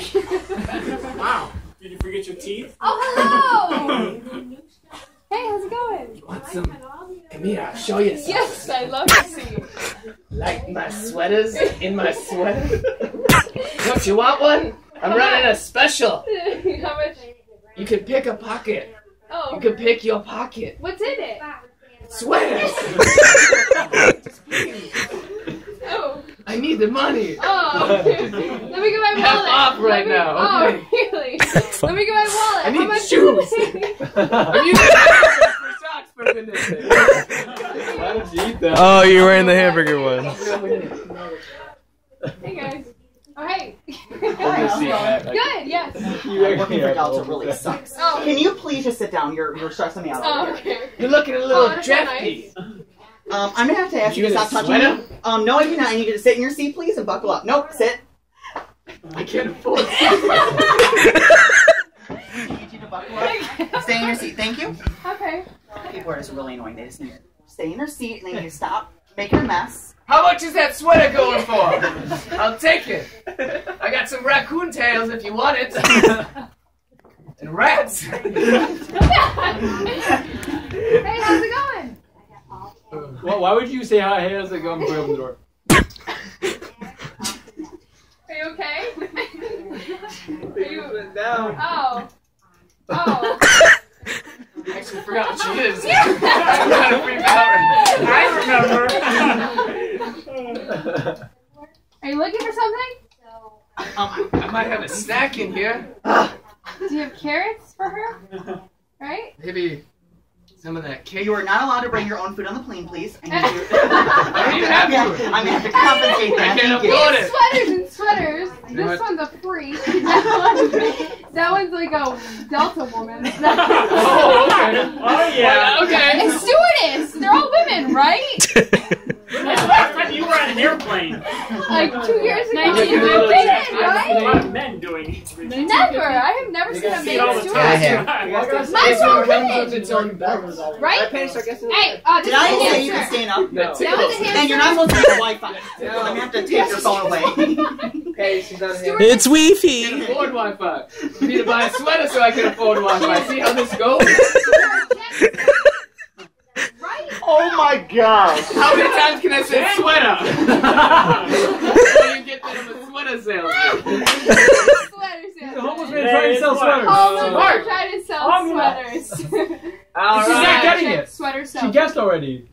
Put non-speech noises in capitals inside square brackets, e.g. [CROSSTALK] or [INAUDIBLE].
here. [LAUGHS] Wow. Did you forget your teeth? Oh, hello. [LAUGHS] hey, how's it going? You Want some? Come here, I'll show you some. Yes, I love to see. you. Like my sweaters in my sweater. Don't you want one? I'm running a special. [LAUGHS] How much? You can pick a pocket. Oh. You can pick your pocket. what's in it? Sweaters. Oh, I need the money. oh. Let me get my wallet. Half off right me- now, Oh, really? [LAUGHS] Let me get my wallet. I need How much shoes. Why I'm using for socks for goodness sake. don't [LAUGHS] oh, you eat that? Oh, you're wearing the hamburger one. hey guys. Oh hey. [LAUGHS] Good. Good. Yes. Working for Delta really sucks. Oh. Can you please just sit down? You're you're stressing me out. Oh, okay. You're looking a Oh, little that's so drafty. Um, I'm gonna have to ask you, You to stop touching sweater? me. Um, no, I do not. I need you to sit in your seat, please, and buckle up. Nope, sit. I can't afford [LAUGHS] I need you to buckle up. [LAUGHS] Stay in your seat. Thank you. Okay. People are just really annoying. They just need to stay in their seat and they need to stop making a mess. How much is that sweater going for? I'll take it. I got some raccoon tails if you want it. [LAUGHS] And rats. hey, how's it going? Well, why would you say hi? Hey, how's it going? Before you open the door. Are you okay? Are you? down? Oh. Oh. I actually forgot what she is. I'm trying to freak out. I remember. Are you looking for something? Um, I might have a snack in here. Do you have carrots for her? Right? Maybe some of that cake. you are not allowed to bring your own food on the plane, please. I need you. I don't even have Yeah, food. I'm gonna have to compensate I that. can't Thank you. afford it. sweaters and sweaters. This what? one's a free. [LAUGHS] That, one, that one's like a Delta woman. [LAUGHS] Oh, okay. [LAUGHS] Oh yeah. Okay. And stewardess. They're all women, right? On. [LAUGHS] Like two years ago. Nineteen You've been little women, jacks. A lot of men doing it. Never. I have never seen a See it all [LAUGHS] man the stewardess. time. Mine's It's all all comes women. with its own bells. Right? Hey, uh, Did I is say you can stand up? That That was a. And you're not supposed to use [LAUGHS] Wi-Fi. I'm gonna have to take your phone away. Hey, she's not here. It's Can't Wi-Fi. afford Wi-Fi. You need to buy a sweater so I can afford Wi-Fi. See how this goes? Right? oh my gosh. How many times can I say sweater? [LAUGHS] Until you get that I'm a sweater salesman. [LAUGHS] Sweater The sales. homeless man trying to sell sweaters. Look, Mark. we're trying to sell sweaters. [LAUGHS] All She's not getting it. Sweater She guessed already.